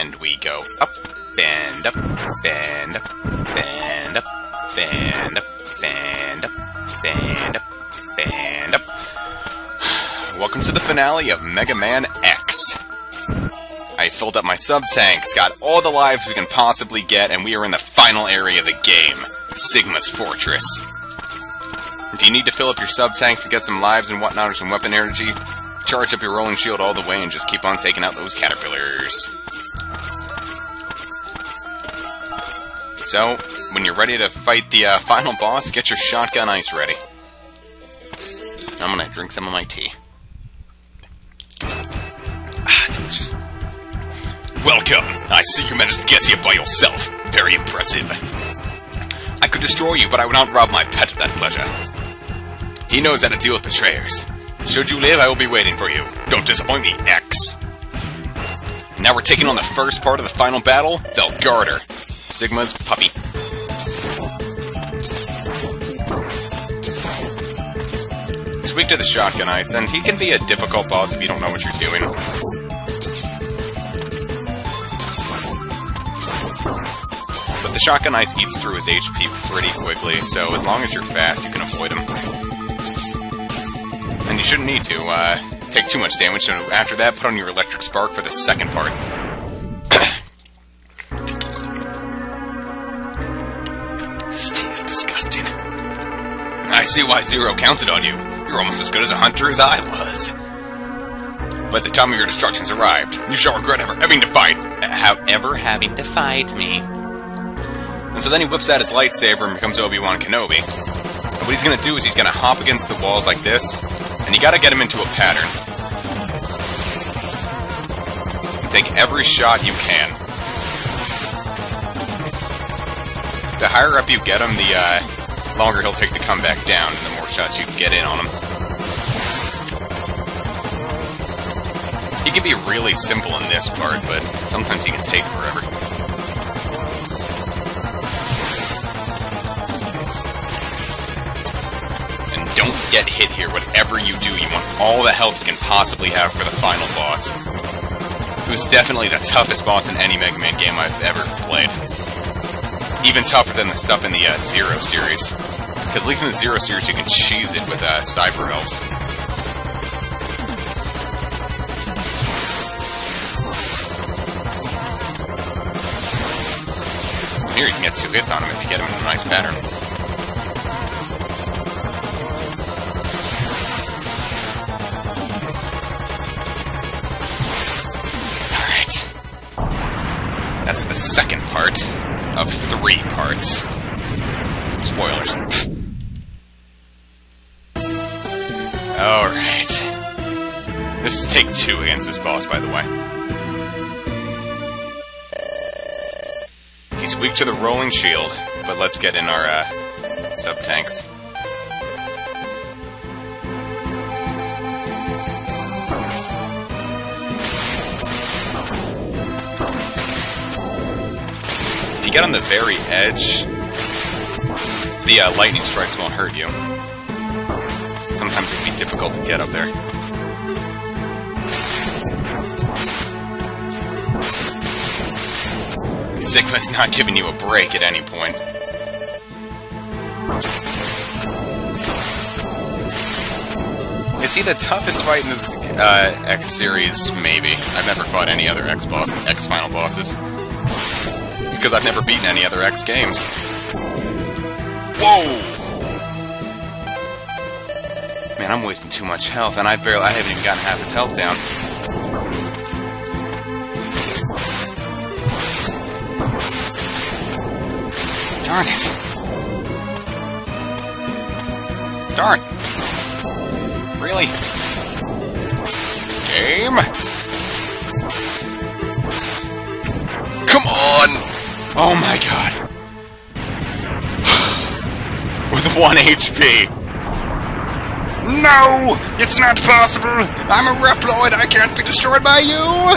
And we go up, bend up, bend up, bend up, bend up, bend up, bend up, bend up. Welcome to the finale of Mega Man X. I filled up my sub-tanks, got all the lives we can possibly get, and we are in the final area of the game, Sigma's Fortress. Do you need to fill up your sub-tanks to get some lives and whatnot or some weapon energy? Charge up your rolling shield all the way and just keep on taking out those caterpillars. So, when you're ready to fight the uh, final boss, get your shotgun ice ready. I'm gonna drink some of my tea. Ah, delicious. Welcome! I see you managed to get here by yourself. Very impressive. I could destroy you, but I would not rob my pet of that pleasure. He knows how to deal with betrayers. Should you live, I will be waiting for you. Don't disappoint me, X. Now we're taking on the first part of the final battle, Velguarder, Sigma's puppy. Weak to the shotgun ice, and he can be a difficult boss if you don't know what you're doing. But the shotgun ice eats through his HP pretty quickly, so as long as you're fast, you can avoid him. And you shouldn't need to, uh, take too much damage, so after that, put on your electric spark for the second part. I see why Zero counted on you. You're almost as good as a hunter as I was. But the time of your destruction's arrived. You shall regret ever having to fight. However, having to fight me. And so then he whips out his lightsaber and becomes Obi-Wan Kenobi. And what he's gonna do is he's gonna hop against the walls like this, and you gotta get him into a pattern. And take every shot you can. The higher up you get him, the uh, longer he'll take to come back down, and the more shots you can get in on him. He can be really simple in this part, but sometimes he can take forever. And don't get hit here. Whatever you do, you want all the health you can possibly have for the final boss. Who's definitely the toughest boss in any Mega Man game I've ever played. Even tougher than the stuff in the uh, Zero series. Because at least in the Zero series you can cheese it with uh, Cyber Elves. Here you can get two hits on him if you get him in a nice pattern. Alright. That's the second part of three parts. Spoilers. Take two against this boss, by the way. He's weak to the rolling shield, but let's get in our uh, sub-tanks. If you get on the very edge, the uh, lightning strikes won't hurt you. Sometimes it can be difficult to get up there. Sigma's not giving you a break at any point. Is he the toughest fight in this uh, X series? Maybe. I've never fought any other X boss, X final bosses. Because I've never beaten any other X games. Whoa! Man, I'm wasting too much health, and I barely, I haven't even gotten half his health down. Darn it. Darn. Really? Game? Come on! Oh my god. With 1 HP. No! It's not possible! I'm a Reploid! I can't be destroyed by you!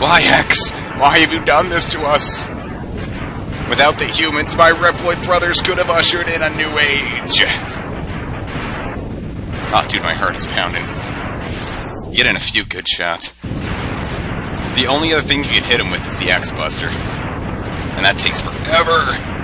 Why, X? Why have you done this to us? Without the humans, my Reploid brothers could have ushered in a new age. Ah, oh, dude, my heart is pounding. Get in a few good shots. The only other thing you can hit him with is the X-Buster. And that takes forever!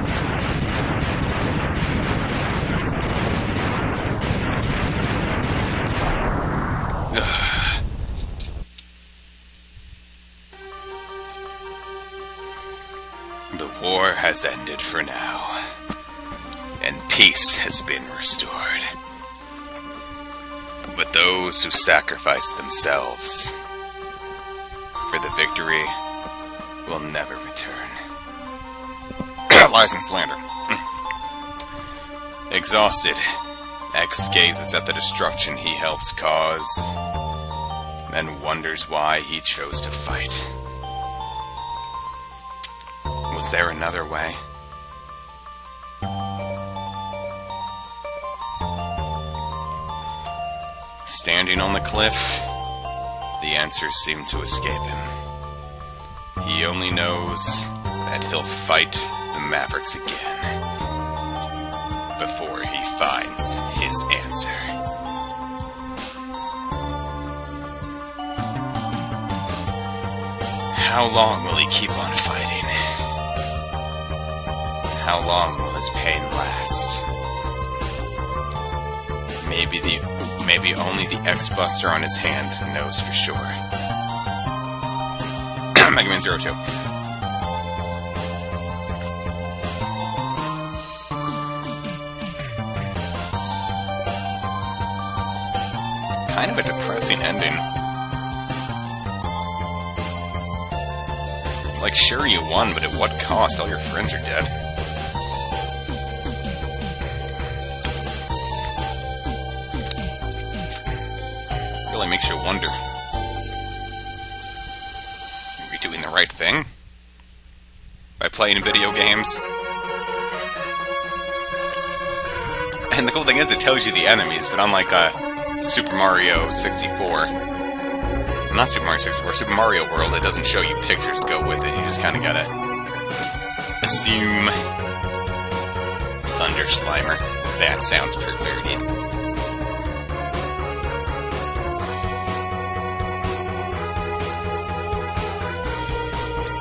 Has ended for now, and peace has been restored. But those who sacrifice themselves for the victory will never return. Lies and slander. Exhausted, X gazes at the destruction he helped cause, then wonders why he chose to fight. Was there another way? Standing on the cliff, the answers seem to escape him. He only knows that he'll fight the Mavericks again before he finds his answer. How long will he keep on fighting? How long will his pain last? Maybe the maybe only the X-Buster on his hand knows for sure. Mega Man Zero Two. Kind of a depressing ending. It's like, sure you won, but at what cost? All your friends are dead. Really makes you wonder. Are we doing the right thing? By playing video games? And the cool thing is, it tells you the enemies, but unlike uh, Super Mario 64, not Super Mario 64, Super Mario World, it doesn't show you pictures to go with it. You just kind of gotta assume. Thunder Slimer. That sounds perverted.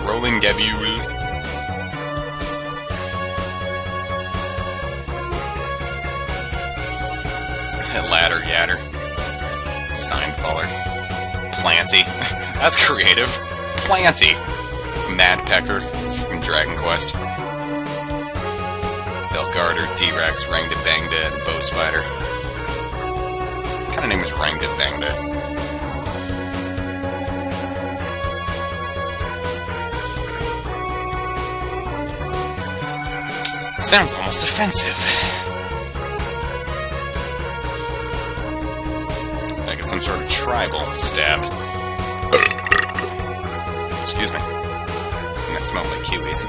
Rolling Gabule. Ladder Yatter. Signfaller. Planty. That's creative. Planty. Mad Pecker from Dragon Quest. Belgarder, D-Rex, Rangda Bangda, and Bow Spider. What kind of name is Rangda Bangda? Sounds almost offensive. Like it's some sort of tribal stab. Excuse me. That smelled like kiwis.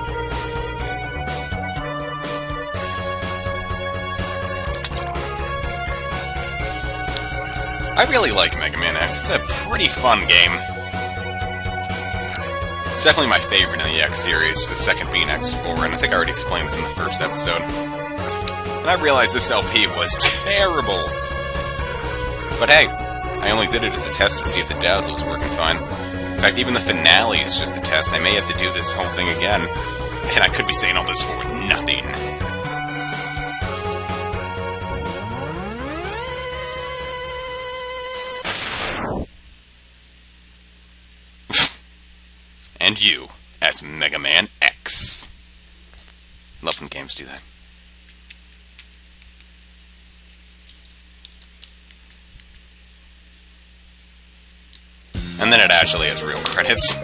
I really like Mega Man X. It's a pretty fun game. It's definitely my favorite in the X series, the second being X4, and I think I already explained this in the first episode. And I realized this LP was terrible. But hey, I only did it as a test to see if the Dazzle was working fine. In fact, even the finale is just a test. I may have to do this whole thing again. And I could be saying all this for nothing. And you as Mega Man X. Love when games do that. And then it actually has real credits.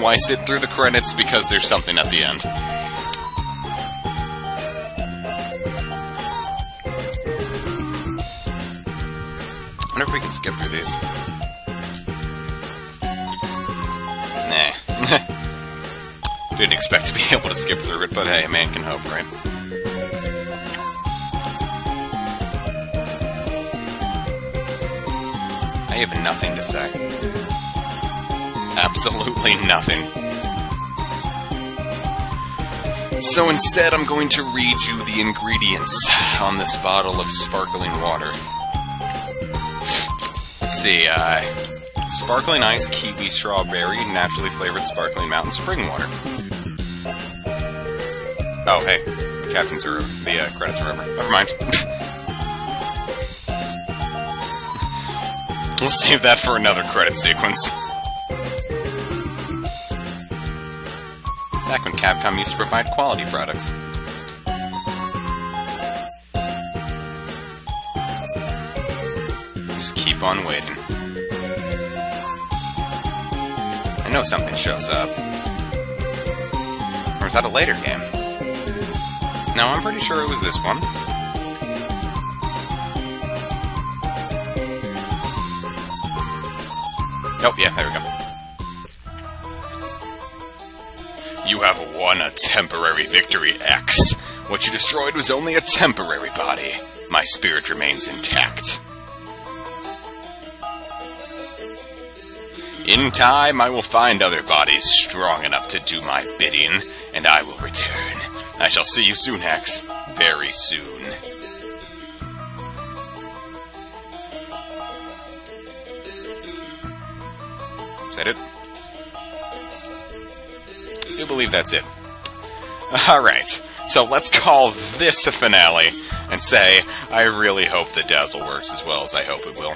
Why sit through the credits? Because there's something at the end. I wonder if we can skip through these. Didn't expect to be able to skip through it, but hey, a man can hope, right? I have nothing to say. Absolutely nothing. So instead, I'm going to read you the ingredients on this bottle of sparkling water. Let's see, uh, Sparkling ice, kiwi, strawberry, naturally flavored sparkling mountain spring water. Oh, hey. Captains are the uh, credits are over. Never mind. we'll save that for another credit sequence. Back when Capcom used to provide quality products. Just keep on waiting. I know something shows up. Or is that a later game? No, I'm pretty sure it was this one. Oh, yeah, there we go. You have won a temporary victory, X. What you destroyed was only a temporary body. My spirit remains intact. In time, I will find other bodies strong enough to do my bidding, and I will return. I shall see you soon, Hex. Very soon. Is that it? I do believe that's it. Alright, so let's call this a finale and say, I really hope the Dazzle works as well as I hope it will.